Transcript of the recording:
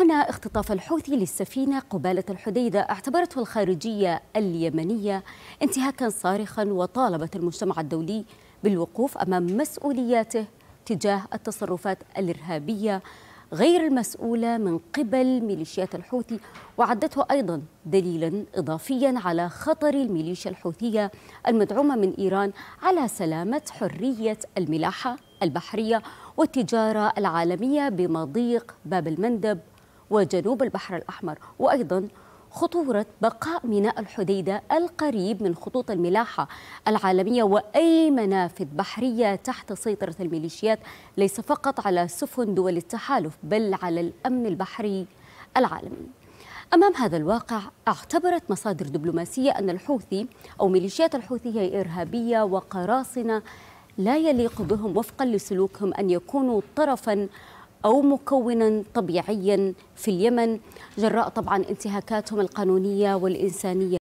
هنا اختطاف الحوثي للسفينة قبالة الحديدة اعتبرته الخارجية اليمنية. انتهاكا صارخا وطالبت المجتمع الدولي بالوقوف أمام مسؤولياته تجاه التصرفات الإرهابية غير المسؤولة من قبل ميليشيات الحوثي وعدته أيضا دليلا إضافيا على خطر الميليشيا الحوثية المدعومة من إيران على سلامة حرية الملاحة البحرية والتجارة العالمية بمضيق باب المندب وجنوب البحر الأحمر وأيضا خطورة بقاء ميناء الحديدة القريب من خطوط الملاحة العالمية وأي منافذ بحرية تحت سيطرة الميليشيات ليس فقط على سفن دول التحالف بل على الأمن البحري العالمي. أمام هذا الواقع اعتبرت مصادر دبلوماسية أن الحوثي أو ميليشيات الحوثي هي إرهابية وقراصنة لا يليق بهم وفقا لسلوكهم أن يكونوا طرفا أو مكونا طبيعيا في اليمن جراء طبعا انتهاكاتهم القانونية والإنسانية.